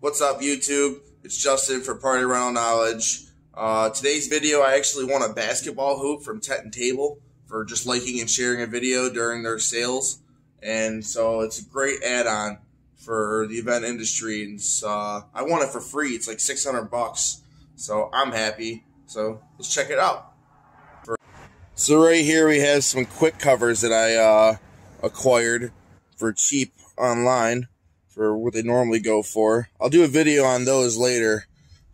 What's up, YouTube? It's Justin for Party Rental Knowledge. Uh, today's video, I actually won a basketball hoop from Tent and Table for just liking and sharing a video during their sales. And so it's a great add-on for the event industry. And uh, I won it for free. It's like 600 bucks. So I'm happy. So let's check it out. So right here we have some quick covers that I uh, acquired for cheap online for what they normally go for. I'll do a video on those later.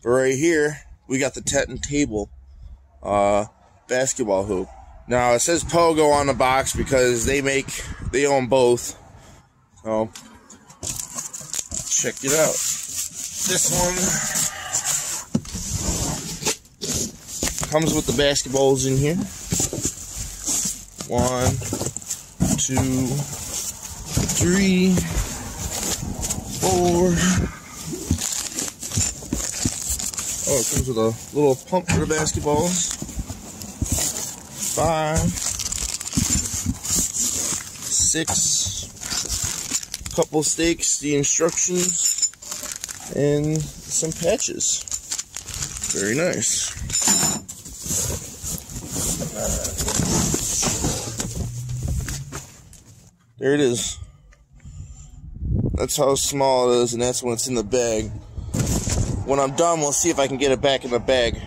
But right here, we got the Tent and Table uh, basketball hoop. Now it says Pogo on the box because they make, they own both. So check it out. This one comes with the basketballs in here. One, two, three, four. Oh, it comes with a little pump for the basketballs. Five, six, couple stakes, the instructions, and some patches. Very nice. There it is. That's how small it is, and that's when it's in the bag. When I'm done, we'll see if I can get it back in the bag.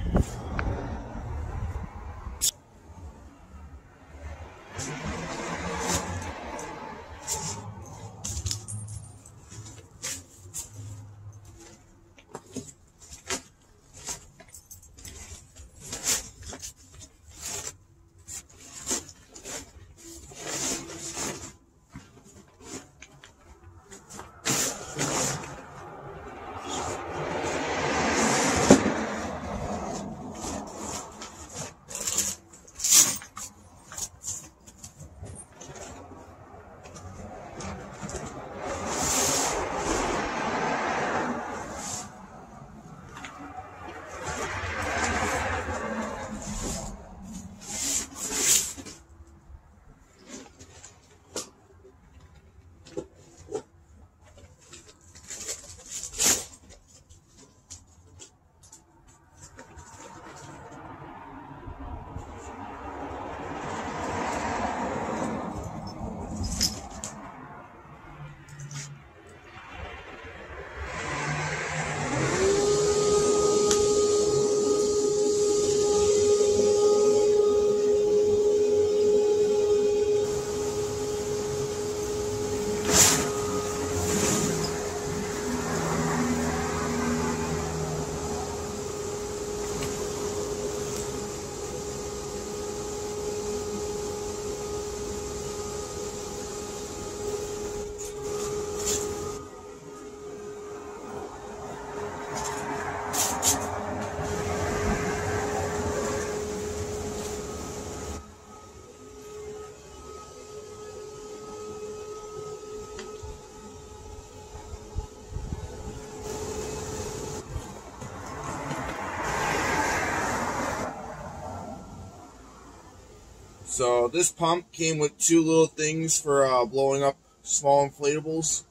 So this pump came with two little things for uh, blowing up small inflatables,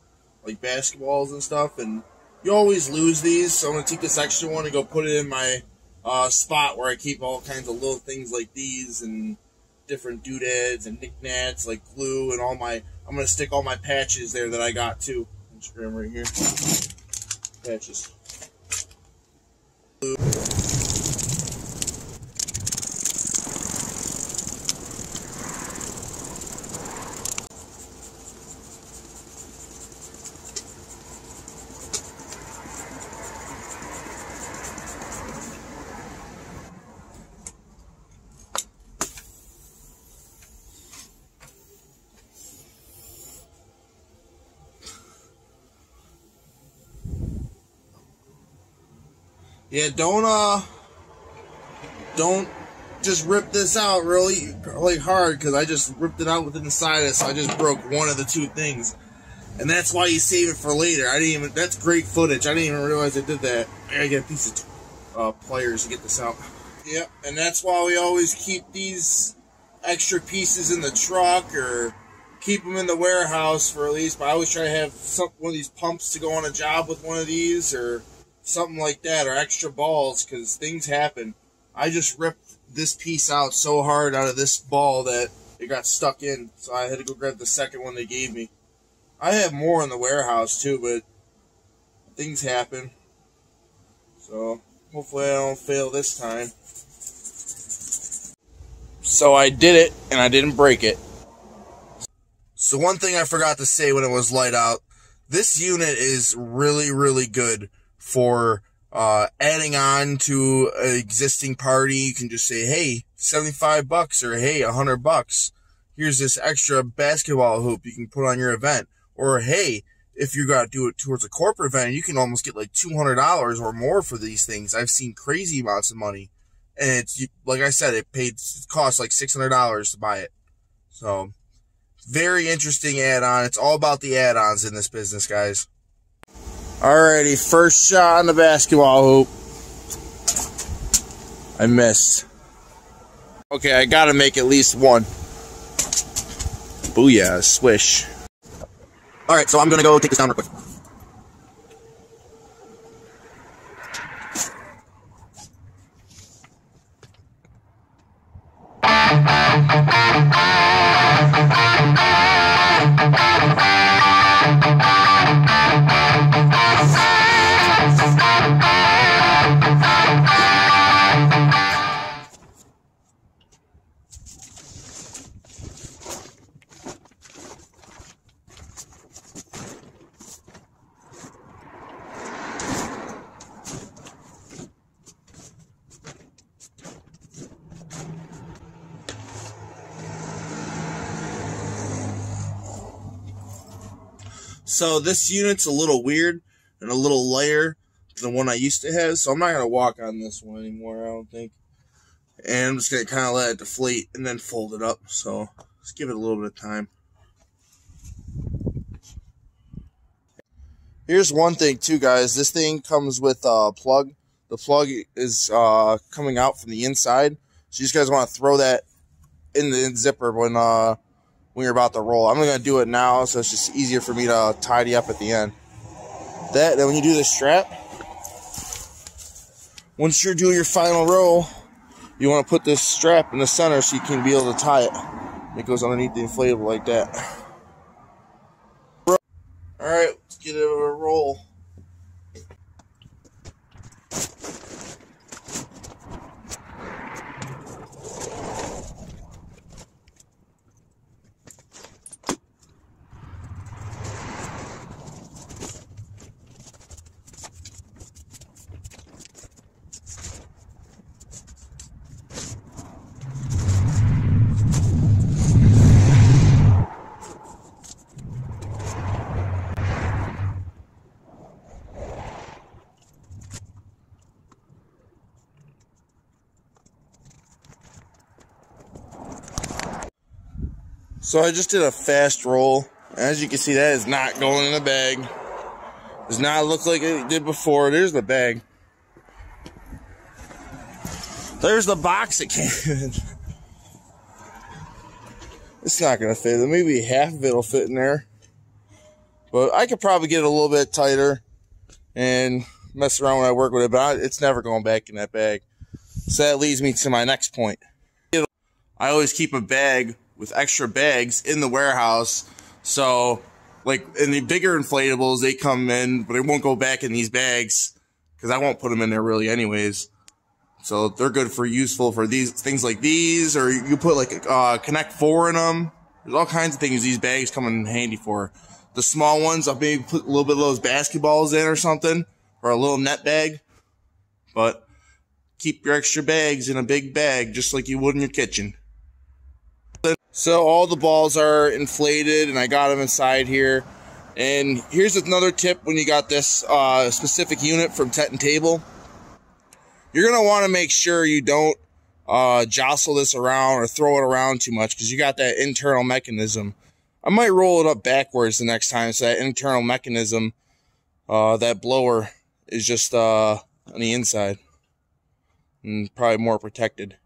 like basketballs and stuff. And you always lose these, so I'm gonna take this extra one and go put it in my uh, spot where I keep all kinds of little things like these and different doodads and knickknacks like glue and all my. I'm gonna stick all my patches there that I got too. Instagram right here. Patches. Glue. Yeah, don't uh, don't just rip this out really, really hard because I just ripped it out with inside it, so I just broke one of the two things, and that's why you save it for later. I didn't even. That's great footage. I didn't even realize I did that. I gotta get a piece of uh, pliers to get this out. Yep, and that's why we always keep these extra pieces in the truck or keep them in the warehouse for at least. But I always try to have some one of these pumps to go on a job with one of these or something like that, or extra balls because things happen. I just ripped this piece out so hard out of this ball that it got stuck in, so I had to go grab the second one they gave me. I have more in the warehouse too, but things happen. So hopefully I don't fail this time. So I did it and I didn't break it. So one thing I forgot to say when it was light out, this unit is really, really good for uh, adding on to an existing party. You can just say, hey, 75 bucks or hey, 100 bucks. Here's this extra basketball hoop you can put on your event. Or hey, if you got to do it towards a corporate event, you can almost get like $200 or more for these things. I've seen crazy amounts of money. And it's, like I said, it paid, it cost like $600 to buy it. So, very interesting add-on. It's all about the add-ons in this business, guys. Alrighty, first shot on the basketball hoop. I missed. Okay, I gotta make at least one. Booyah, swish. Alright, so I'm gonna go take this down real quick. So this unit's a little weird and a little lighter than the one I used to have, so I'm not going to walk on this one anymore, I don't think. And I'm just going to kind of let it deflate and then fold it up, so let's give it a little bit of time. Here's one thing too, guys. This thing comes with a plug. The plug is uh, coming out from the inside, so you guys want to throw that in the zipper when uh, when you're about to roll. I'm going to do it now, so it's just easier for me to tidy up at the end. That, then when you do the strap, once you're doing your final roll, you want to put this strap in the center so you can be able to tie it. It goes underneath the inflatable like that. Alright, let's get it a roll. So I just did a fast roll. As you can see, that is not going in the bag. Does not look like it did before. There's the bag. There's the box it came in. It's not going to fit. Maybe half of it will fit in there. But I could probably get it a little bit tighter and mess around when I work with it. But it's never going back in that bag. So that leads me to my next point. I always keep a bag with extra bags in the warehouse. So, like in the bigger inflatables, they come in, but they won't go back in these bags because I won't put them in there really, anyways. So they're good for useful for these things like these, or you put like uh, Connect Four in them. There's all kinds of things these bags come in handy for. The small ones, I'll maybe put a little bit of those basketballs in or something, or a little net bag. But keep your extra bags in a big bag, just like you would in your kitchen. So all the balls are inflated and I got them inside here. And here's another tip when you got this uh, specific unit from Tent and Table. You're going to want to make sure you don't uh, jostle this around or throw it around too much because you got that internal mechanism. I might roll it up backwards the next time so that internal mechanism, uh, that blower, is just uh, on the inside and probably more protected.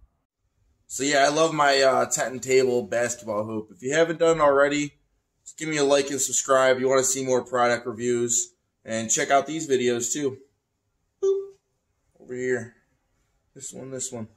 So yeah, I love my uh, tent and table basketball hoop. If you haven't done already, Just give me a like and subscribe you want to see more product reviews. And check out these videos too. Boop. Over here. This one, this one.